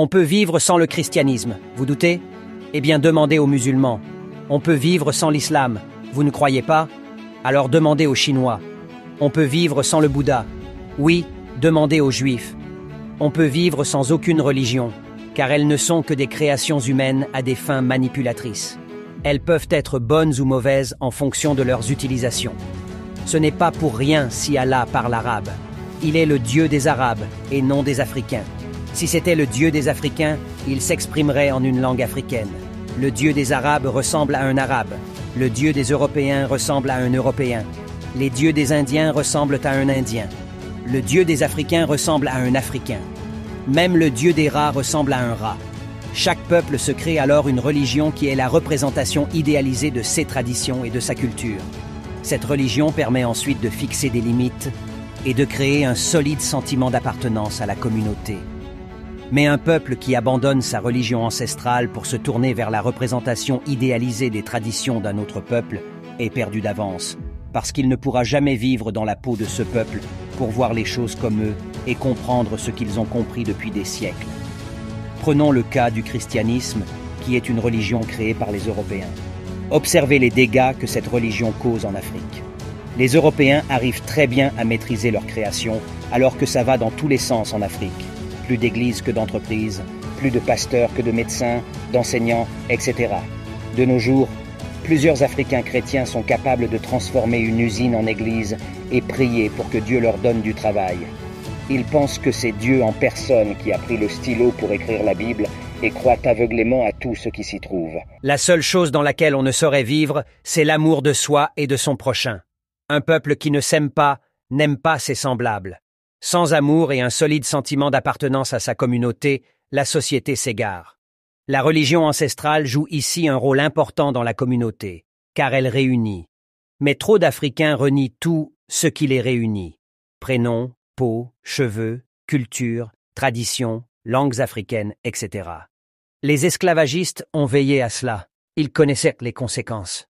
On peut vivre sans le christianisme, vous doutez? Eh bien demandez aux musulmans. On peut vivre sans l'islam, vous ne croyez pas? Alors demandez aux Chinois. On peut vivre sans le Bouddha. Oui, demandez aux Juifs. On peut vivre sans aucune religion, car elles ne sont que des créations humaines à des fins manipulatrices. Elles peuvent être bonnes ou mauvaises en fonction de leurs utilisations. Ce n'est pas pour rien si Allah parle arabe. Il est le Dieu des Arabes et non des Africains. Si c'était le Dieu des Africains, il s'exprimerait en une langue africaine. Le Dieu des Arabes ressemble à un Arabe. Le Dieu des Européens ressemble à un Européen. Les dieux des Indiens ressemblent à un Indien. Le Dieu des Africains ressemble à un Africain. Même le Dieu des rats ressemble à un rat. Chaque peuple se crée alors une religion qui est la représentation idéalisée de ses traditions et de sa culture. Cette religion permet ensuite de fixer des limites et de créer un solide sentiment d'appartenance à la communauté. Mais un peuple qui abandonne sa religion ancestrale pour se tourner vers la représentation idéalisée des traditions d'un autre peuple est perdu d'avance, parce qu'il ne pourra jamais vivre dans la peau de ce peuple pour voir les choses comme eux et comprendre ce qu'ils ont compris depuis des siècles. Prenons le cas du christianisme, qui est une religion créée par les Européens. Observez les dégâts que cette religion cause en Afrique. Les Européens arrivent très bien à maîtriser leur création, alors que ça va dans tous les sens en Afrique. Plus d'églises que d'entreprises, plus de pasteurs que de médecins, d'enseignants, etc. De nos jours, plusieurs Africains chrétiens sont capables de transformer une usine en église et prier pour que Dieu leur donne du travail. Ils pensent que c'est Dieu en personne qui a pris le stylo pour écrire la Bible et croient aveuglément à tout ce qui s'y trouve. La seule chose dans laquelle on ne saurait vivre, c'est l'amour de soi et de son prochain. Un peuple qui ne s'aime pas n'aime pas ses semblables. Sans amour et un solide sentiment d'appartenance à sa communauté, la société s'égare. La religion ancestrale joue ici un rôle important dans la communauté, car elle réunit. Mais trop d'Africains renient tout ce qui les réunit. Prénoms, peau, cheveux, culture, traditions, langues africaines, etc. Les esclavagistes ont veillé à cela. Ils connaissaient les conséquences.